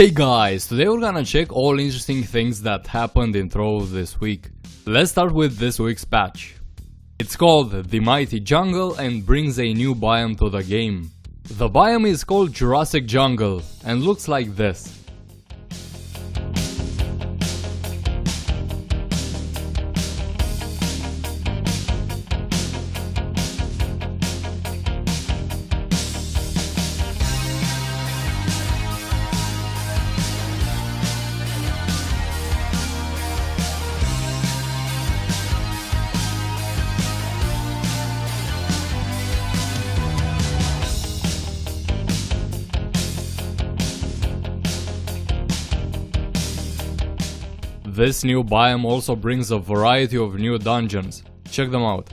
Hey guys, today we're gonna check all interesting things that happened in Trove this week. Let's start with this week's patch. It's called The Mighty Jungle and brings a new biome to the game. The biome is called Jurassic Jungle and looks like this. This new biome also brings a variety of new dungeons. Check them out.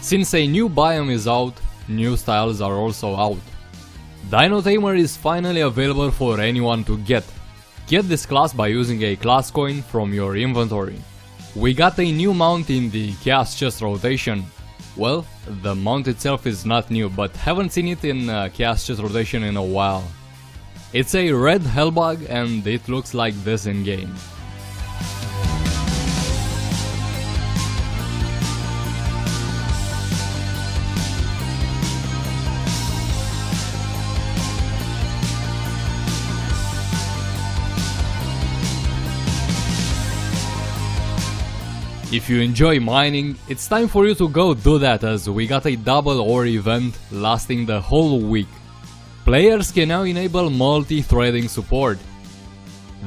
Since a new biome is out, new styles are also out. Dino Tamer is finally available for anyone to get. Get this class by using a class coin from your inventory. We got a new mount in the Chaos Chest rotation. Well, the mount itself is not new, but haven't seen it in uh, Chaos Chest rotation in a while. It's a red hellbug and it looks like this in game. If you enjoy mining, it's time for you to go do that as we got a double ore event lasting the whole week. Players can now enable multi-threading support.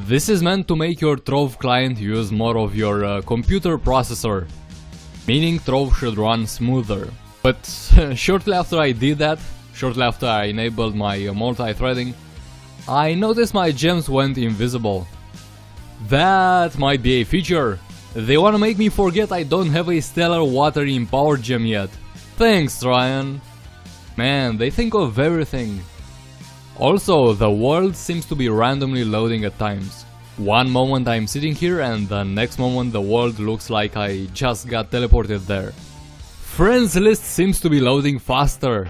This is meant to make your Trove client use more of your uh, computer processor, meaning Trove should run smoother. But shortly after I did that, shortly after I enabled my uh, multi-threading, I noticed my gems went invisible. That might be a feature they wanna make me forget I don't have a stellar water power gem yet. Thanks, Ryan. Man, they think of everything. Also, the world seems to be randomly loading at times. One moment I'm sitting here and the next moment the world looks like I just got teleported there. Friends list seems to be loading faster.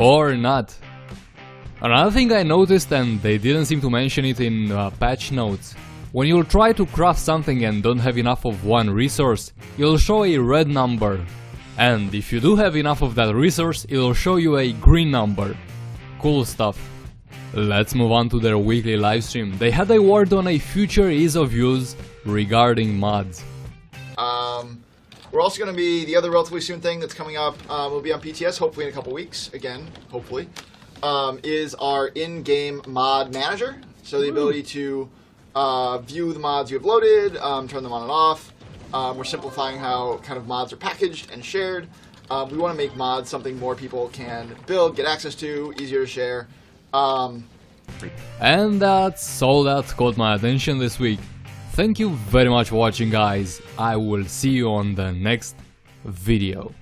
Or not. Another thing I noticed and they didn't seem to mention it in uh, patch notes. When you'll try to craft something and don't have enough of one resource, you'll show a red number. And if you do have enough of that resource, it'll show you a green number. Cool stuff. Let's move on to their weekly livestream. They had a word on a future ease of use regarding mods. We're also going to be the other relatively soon thing that's coming up. Um, will be on PTS hopefully in a couple weeks. Again, hopefully, um, is our in-game mod manager. So the ability to uh, view the mods you have loaded, um, turn them on and off. Um, we're simplifying how kind of mods are packaged and shared. Um, we want to make mods something more people can build, get access to, easier to share. Um, and that's all that caught my attention this week. Thank you very much for watching guys, I will see you on the next video.